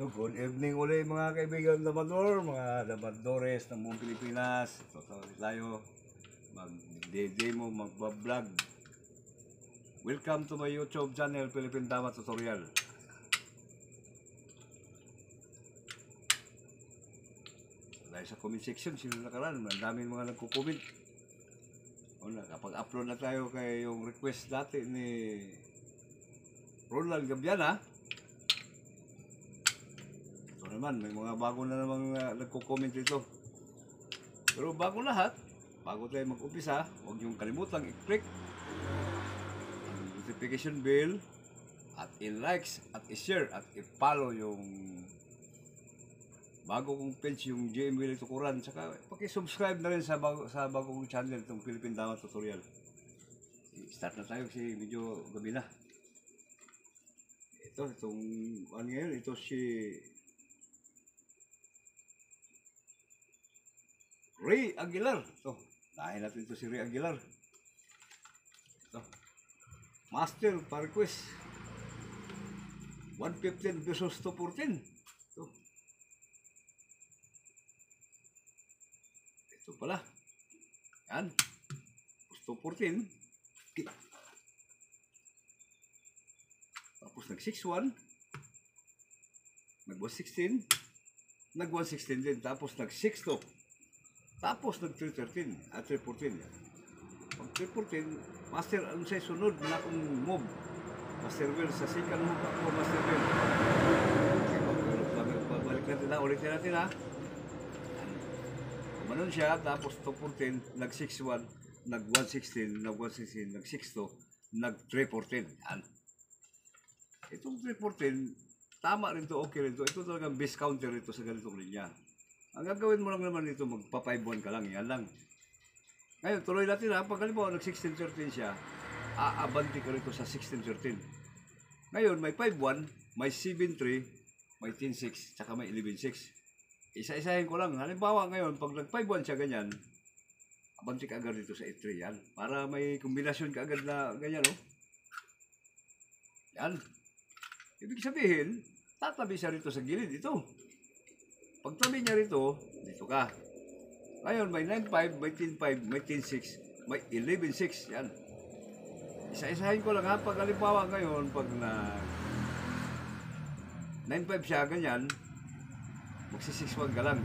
So, good evening uli mga kaibigan Damador, mga Damadores ng buong Pilipinas. Ito ulit tayo mag-demo, mag-vlog. Welcome to my YouTube channel, Philippine Dama Tutorial. Dahil sa comment section, sino nakaraan, ang daming mga nagko-comment. O nakapag-upload na tayo kay yung request dati ni Ronald Gabiana. Naman, may mga bago na namang uh, nagko-comment dito. Pero bago lahat, bago tayo mag-umpisa, huwag niyong kalimutang i-click ang notification bell at i-likes at i-share at i-follow yung bago kong page yung JM Willie Tukuran. Saka paki-subscribe na rin sa bago, sa bago kong channel itong Philippine Dama Tutorial. Start na tayo kasi medyo gabi na. Ito itong ano ngayon ito si Ray Aguilar. Ito dahil natin ito si Ray Aguilar. Ito Master pa request 115 pesos to 14 ito. Pala. Yan. Gusto 14 tapos nag 6-1 nag 116 nag 116 din. Tapos nag 6 tapos nag 313 at 314 yan pag 314 master ano sa sunod na akong move master will sa second move ako master will babalik natin na ulit natin ha Manon siya, tapos 214, nag 61, nag 116, nag 116, nag 62, nag 314. Yan. Itong 314, tama rin to, okay rin to. Ito talagang base counter ito sa ganitong linya. Ang gagawin mo lang naman dito, magpa 5 buwan ka lang, yan lang. Ngayon, tuloy natin ha, pag halimbawa nag 1613 siya, aabanti ka rito sa 1613. Ngayon, may 5-1, may 7-3, may 10-6, tsaka may 11-6 isa-isahin ko lang. Halimbawa ngayon, pag nag-5-1 siya ganyan, abanti ka agad dito sa 8-3 yan. Para may kombinasyon ka agad na ganyan, no? Yan. Ibig sabihin, tatabi siya rito sa gilid ito. Pag tabi niya rito, dito ka. Ngayon, may 9-5, may 10-5, may 10-6, may 11-6. Yan. Isa-isahin ko lang ha. Pag halimbawa ngayon, pag na 9-5 siya, ganyan, magsi-6-1 ka lang.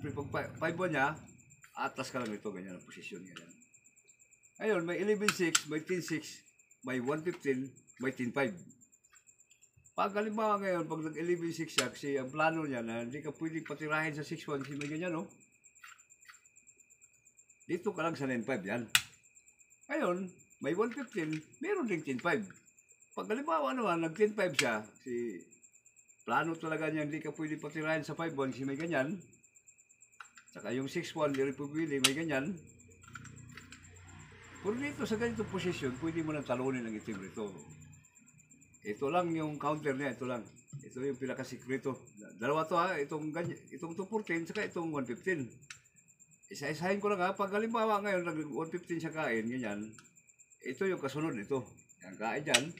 Siyempre, pag 5-1 niya, atlas ka lang ito, ganyan ang posisyon niya. Yan. Ngayon, may 11-6, may 10-6, may 1-15, may 10-5. Pag halimbawa ngayon, pag nag-11-6 siya, kasi ang plano niya na hindi ka pwedeng patirahin sa 6-1 kasi may ganyan, no? Dito ka lang sa 9-5 yan. Ngayon, may 1-15, meron ding 10-5. Pag halimbawa naman, nag-10-5 siya, si plano talaga niya hindi ka pwede patirahin sa 5-1 kasi may ganyan. Saka yung 6-1, hindi rin pwede, may ganyan. Pero dito sa ganitong posisyon, pwede mo nang talunin ang itim rito. Ito lang yung counter niya, ito lang. Ito yung pinakasikreto. Dalawa to ha, itong, ganyan, itong 214, saka itong 115. Isa-isahin ko lang ha, pag halimbawa ngayon, nag-115 siya kain, ganyan. Ito yung kasunod ito. Yung kain dyan,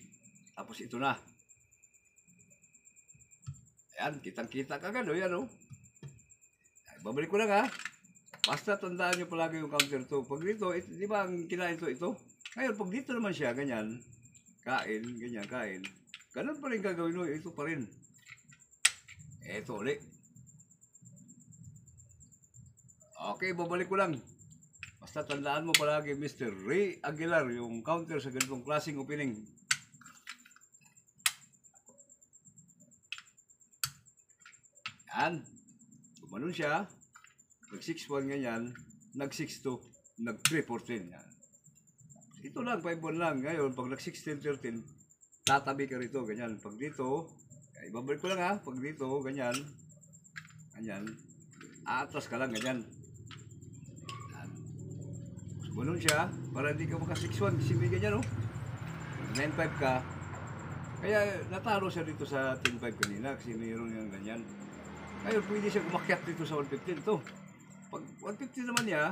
tapos ito na. Ayan, kitang-kita ka gano, yan o. Ay, babalik ko lang ha. Basta tandaan nyo palagi yung counter to. Pag dito, ito, di ba ang kinain to ito? Ngayon, pag dito naman siya, ganyan, kain, ganyan, kain. Ganun pa rin gagawin mo, ito pa rin. Ito ulit. Okay, babalik ko lang. Basta tandaan mo palagi, Mr. Ray Aguilar, yung counter sa ganitong klaseng opening. Yan. Gumanon siya. Nag 6-1 ganyan. Nag 6-2. Nag 3-14. Yan. Ito lang, 5-1 lang. Ngayon, pag nag 16-13, tatabi ka rito. Ganyan. Pag dito, ay, babalik ko lang ha. Pag dito, ganyan. Ganyan. Atras ka lang, ganyan. Yan. Gumanon siya. Para hindi ka maka 6-1. Kasi ganyan, oh. 9-5 ka. Kaya natalo siya dito sa 10-5 kanina kasi mayroon yung ganyan. Ngayon, pwede siya umakyat dito sa 115 to. Pag 115 naman niya,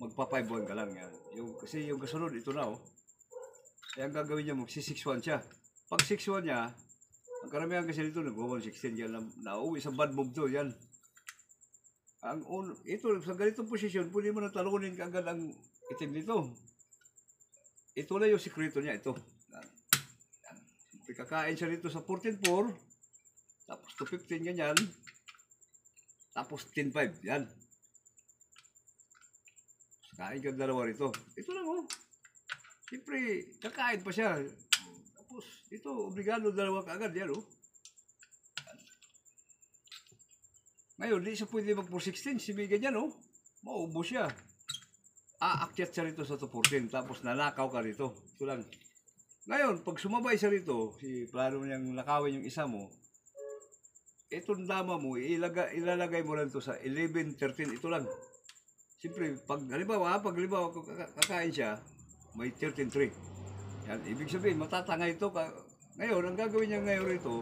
magpa 5 ka lang yan. Yung, kasi yung kasunod, ito na oh. Kaya ang gagawin niya, magsi 6-1 siya. Pag 6-1 niya, Ang karamihan kasi dito, nag-116 yan, na, nauwi sa bad move to, yan. Ang un, ito, sa ganitong posisyon, pwede mo na talunin kagad ang itim dito. Ito na yung sikreto niya, ito. Kakain siya dito sa 14-4, tapos to 15 ganyan, tapos 10-5, yan. Kain ka dalawa rito. Ito lang oh. Siyempre, kakain pa siya. Tapos, ito, obligado dalawa kaagad yan oh. Ngayon, di siya pwede mag 16 si Megan yan oh. Maubo siya. Aakyat siya rito sa 214, tapos nanakaw ka rito. Ito lang. Ngayon, pag sumabay siya rito, si plano niyang nakawin yung isa mo, itong dama mo, ilaga, ilalagay mo lang to sa 11, 13, ito lang. Siyempre, pag halimbawa, pag halimbawa kaka- kakain siya, may 13-3. Yan, ibig sabihin, matatanga ito. Ka, ngayon, ang gagawin niya ngayon rito,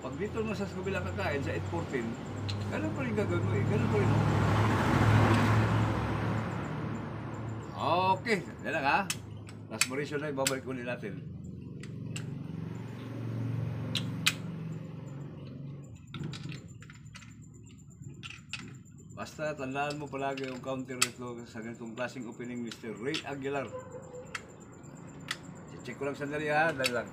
pag dito mo sa kabila kakain, sa 8-14, ganun pa rin gagawin mo eh. Ganun pa rin. Okay, yan lang ha. Last moration na, ibabalik ulit natin. Basta tandaan mo palagi yung counter nito sa ganitong klaseng opening Mr. Ray Aguilar. Check ko lang sandali ha, dahil lang.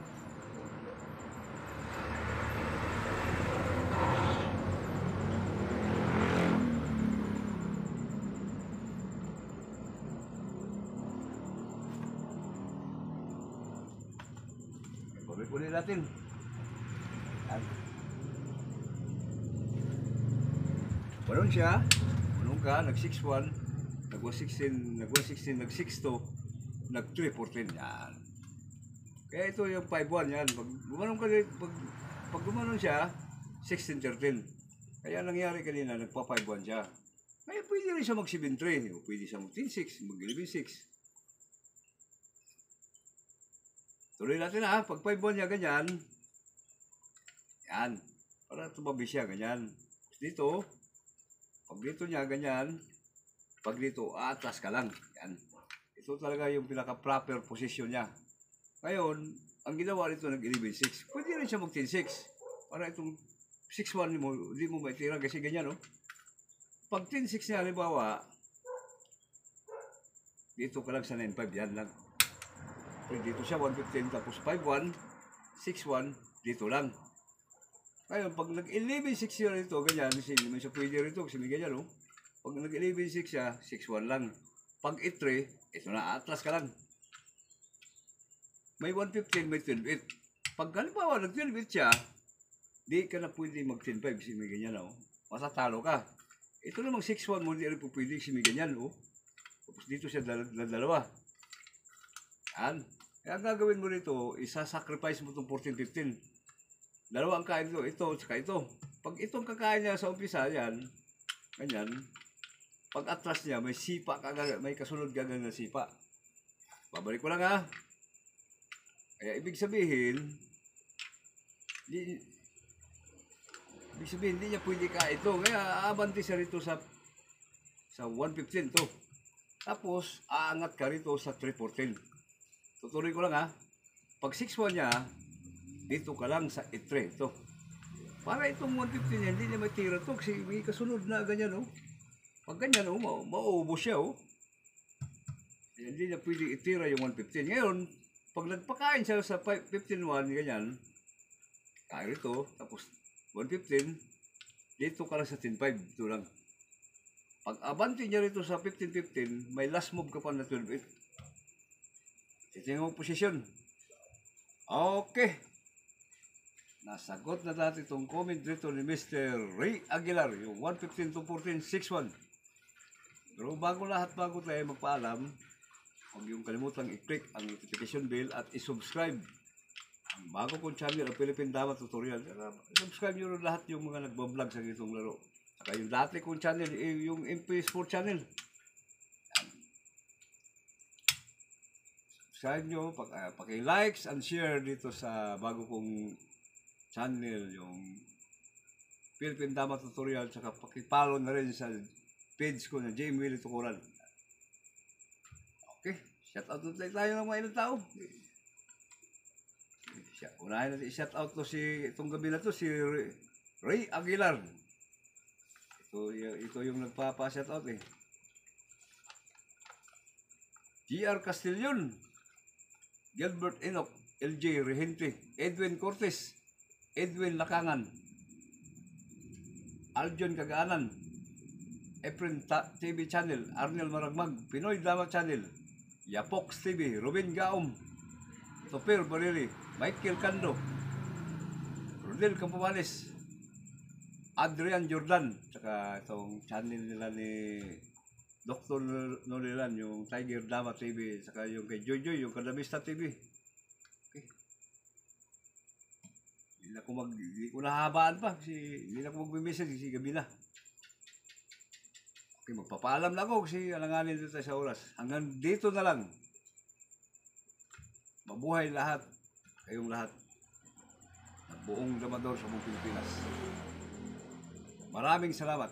Balik ulit natin. Yan. Balon siya, balon ka, nag 6-1, nag 116, nag 116, nag 6-2, nag 3-14, yan. Kaya ito yung 5-1 yan. Pag gumanon ka, pag, pag gumanon siya, 16-13. Kaya nangyari kanina, nagpa 5-1 siya. Kaya pwede rin siya mag 7-3, o pwede siya mag 10-6, mag 11-6. Tuloy natin ha, pag 5-1 niya ganyan, yan, para tumabi siya ganyan. Dito, pag dito niya, ganyan. Pag dito, atras ka lang. Yan. Ito talaga yung pinaka-proper position niya. Ngayon, ang ginawa nito ng 11-6, pwede rin siya mag 10-6. Para itong 6-1 mo, hindi mo maitira kasi ganyan, no? Pag 10-6 niya, halimbawa, dito ka lang sa 9-5, yan lang. Pwede dito siya 115 tapos 5-1, 6-1, dito lang. Ngayon, pag nag-11-6 siya rito, ganyan, kasi hindi man siya pwede rito, kasi may ganyan, no? Pag nag-11-6 siya, 6-1 lang. Pag 8-3, ito na, atlas ka lang. May 115, may 12-8. Pag halimbawa, nag-12-8 siya, di ka na pwede mag-10-5, kasi may ganyan, no? Matatalo ka. Ito namang 6-1 mo, di rin po pwede, kasi may ganyan, no? Tapos dito siya dal- dalawa. Yan. Kaya ang gagawin mo rito, isa-sacrifice mo itong 14-15. Dalawa ang kain ko, ito, tsaka ito. Pag itong kakain niya sa umpisa, yan, ganyan, pag atras niya, may sipa, kagad, may kasunod gagawin na sipa. Babalik ko lang ha. Kaya ibig sabihin, di, ibig sabihin, hindi niya pwede ka ito. Kaya aabanti siya rito sa sa 115 to. Tapos, aangat ka rito sa 314. Tutuloy ko lang ha. Pag 6-1 niya, dito ka lang sa 8-3. Ito. Para itong 115 niya, hindi niya matira to kasi may kasunod na ganyan, oh. Pag ganyan, oh, ma mauubos siya, oh. Hindi niya pwede itira yung 115. Ngayon, pag nagpakain siya sa 5 15-1, ganyan, kaya ito, tapos 115, dito ka lang sa 10-5. Ito lang. Pag abante niya rito sa 15-15, may last move ka pa na 12-8. Titingnan mo posisyon. Okay. Nasagot na natin itong comment dito ni Mr. Ray Aguilar, yung 115 to 14, 6-1. Pero bago lahat, bago tayo magpaalam, huwag yung kalimutang i-click ang notification bell at i-subscribe ang bago kong channel, ang Philippine Dama Tutorial. Saka Subscribe nyo lahat yung mga nagbablog sa ganitong laro. Saka yung dati kong channel, eh, yung MP Sport Channel. subscribe nyo, pag, uh, paki-likes and share dito sa bago kong channel, yung Philippine Dama Tutorial, tsaka paki-follow na rin sa page ko na J. Willie Tukuran. Okay, shout out ulit tayo ng mga ilang tao. Shout unahin natin i-shout out to si, itong gabi na to, si Ray, Aguilar. Ito, ito yung nagpapa-shout out eh. GR Castillon, Gilbert Enoch, LJ Rehente, Edwin Cortez, Edwin Lakangan, Aljon Kagaanan, Efren TV Channel, Arnel Maragmag, Pinoy Drama Channel, Yapox TV, Ruben Gaom, Topir Barili, Michael Cando, Rodel Campomanes, Adrian Jordan, saka itong channel nila ni Dr. Nolilan, yung Tiger Dama TV, saka yung kay Jojoy, yung Kadamista TV. Okay. Hindi na ko mag, hindi pa kasi hindi na ko mag-message kasi gabi na. Okay, magpapaalam na ako kasi alanganin dito sa oras. Hanggang dito na lang. Mabuhay lahat. Kayong lahat. Ng buong damador sa buong Pilipinas. Maraming salamat.